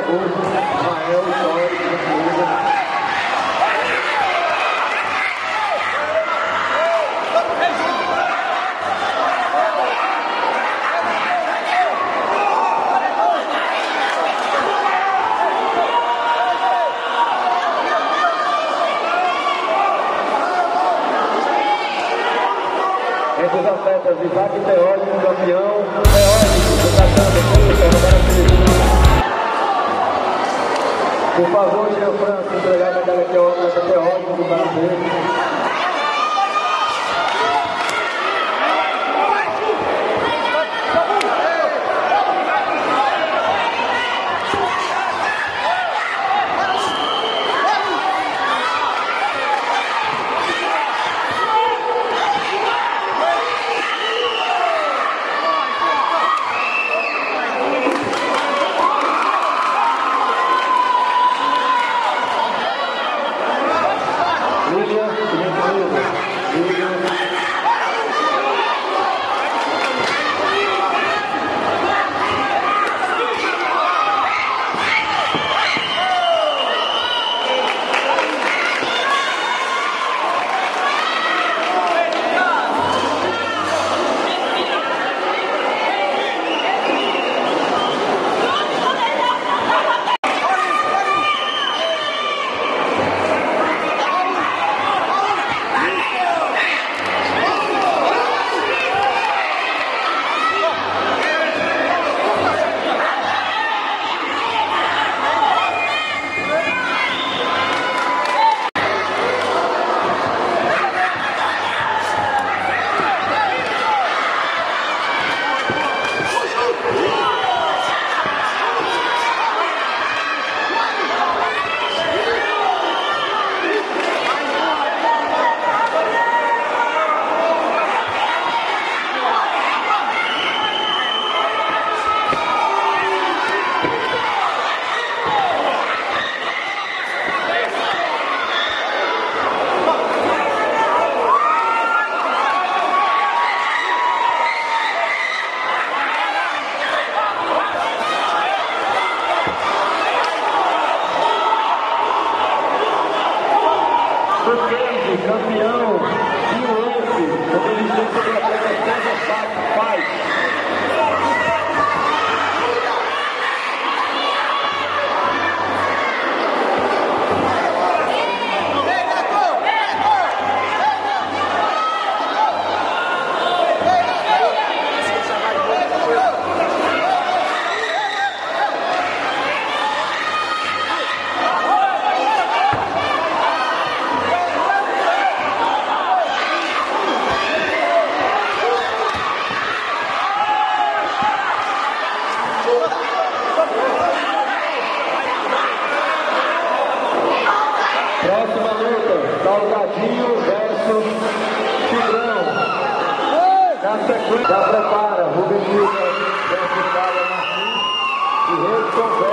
favor. Israel, Jorge, gentileza. Entre os atletas, Isaac Teólico, campeão. Teólico, você está dando força, agora Por favor, Jean Franco, entregar a medalha teórica do Brasil. William, por gentileza. Campeão, Rio mobilizante sobre a sequência, já prepara, versus Fábio Martins e versus Tigrão.